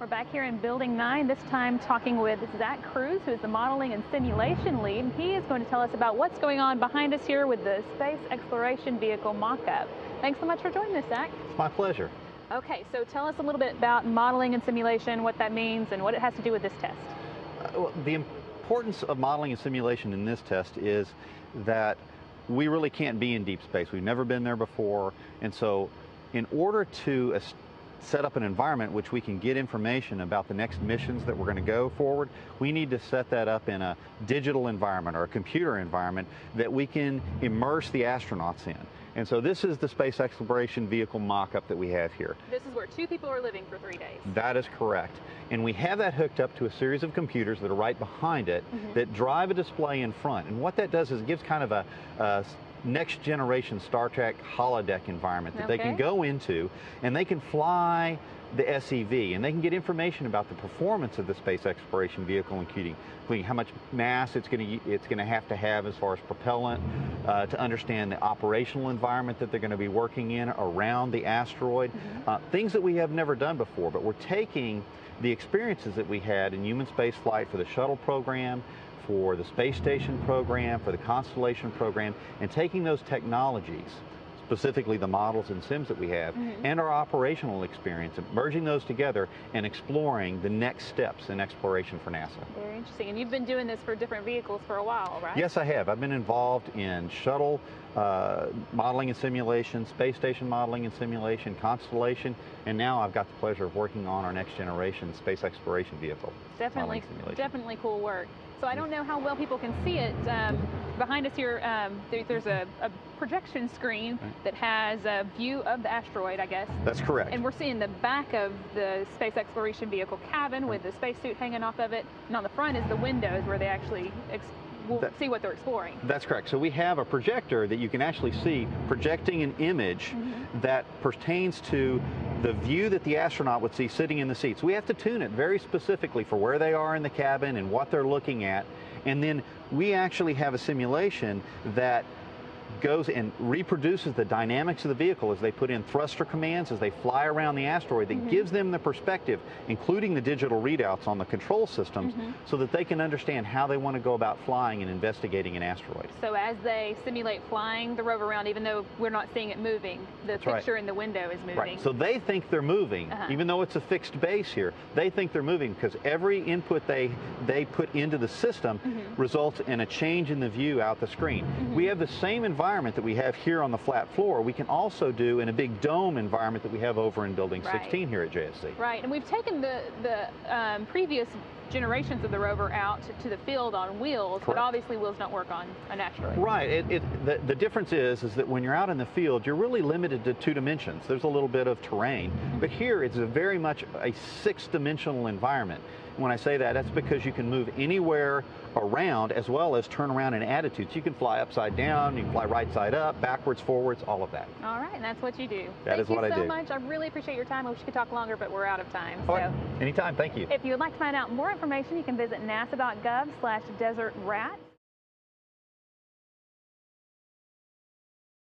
We're back here in Building 9, this time talking with Zack Crues, who is the modeling and simulation lead. He is going to tell us about what's going on behind us here with the Space Exploration Vehicle mock-up. Thanks so much for joining us, Zack. It's my pleasure. Okay, so tell us a little bit about modeling and simulation, what that means, and what it has to do with this test. Uh, well, the importance of modeling and simulation in this test is that we really can't be in deep space. We've never been there before, and so in order to set up an environment which we can get information about the next missions that we're going to go forward, we need to set that up in a digital environment or a computer environment that we can immerse the astronauts in. And so this is the space exploration vehicle mock-up that we have here. This is where two people are living for three days. That is correct. And we have that hooked up to a series of computers that are right behind it mm -hmm. that drive a display in front. And what that does is it gives kind of a, a next generation Star Trek holodeck environment that okay. they can go into and they can fly the SEV and they can get information about the performance of the space exploration vehicle including, including how much mass it's going to it's going to have to have as far as propellant uh, to understand the operational environment that they're going to be working in around the asteroid mm -hmm. uh, things that we have never done before but we're taking the experiences that we had in human space flight for the shuttle program for the space station program, for the constellation program, and taking those technologies, specifically the models and sims that we have, mm -hmm. and our operational experience, and merging those together and exploring the next steps in exploration for NASA. Very interesting. And you've been doing this for different vehicles for a while, right? Yes, I have. I've been involved in shuttle uh, modeling and simulation, space station modeling and simulation, constellation, and now I've got the pleasure of working on our next generation space exploration vehicle. Definitely, definitely cool work. So I don't know how well people can see it. Um, behind us here, um, there, there's a, a, projection screen that has a view of the asteroid, I guess. That's correct. And we're seeing the back of the space exploration vehicle cabin with the spacesuit hanging off of it. And on the front is the windows where they actually we'll that, see what they're exploring. That's correct. So we have a projector that you can actually see projecting an image mm -hmm. that pertains to the view that the astronaut would see sitting in the seats. We have to tune it very specifically for where they are in the cabin and what they're looking at. And then we actually have a simulation that goes and reproduces the dynamics of the vehicle as they put in thruster commands, as they fly around the asteroid, that mm -hmm. gives them the perspective, including the digital readouts on the control systems, mm -hmm. so that they can understand how they want to go about flying and investigating an asteroid. So as they simulate flying the rover around, even though we're not seeing it moving, the That's picture right. in the window is moving. Right. So they think they're moving, uh -huh. even though it's a fixed base here. They think they're moving because every input they they put into the system mm -hmm. results in a change in the view out the screen. Mm-hmm. We have the same environment environment that we have here on the flat floor, we can also do in a big dome environment that we have over in Building right. 16 here at JSC. Right, and we've taken the, the um, previous generations of the rover out to, to the field on wheels, Correct. but obviously wheels don't work on a natural. Right. It, it, the, the difference is, is that when you're out in the field, you're really limited to two dimensions. There's a little bit of terrain, mm-hmm. but here it's a very much a six-dimensional environment. When I say that, that's because you can move anywhere around as well as turn around in attitudes. You can fly upside down, you can fly right side up, backwards, forwards, all of that. All right, and that's what you do. That Thank is what I do. Thank you so much. I really appreciate your time. I wish we could talk longer, but we're out of time. All so. right. Anytime. Thank you. If you would like to find out more information, you can visit nasa.gov slash desert rat.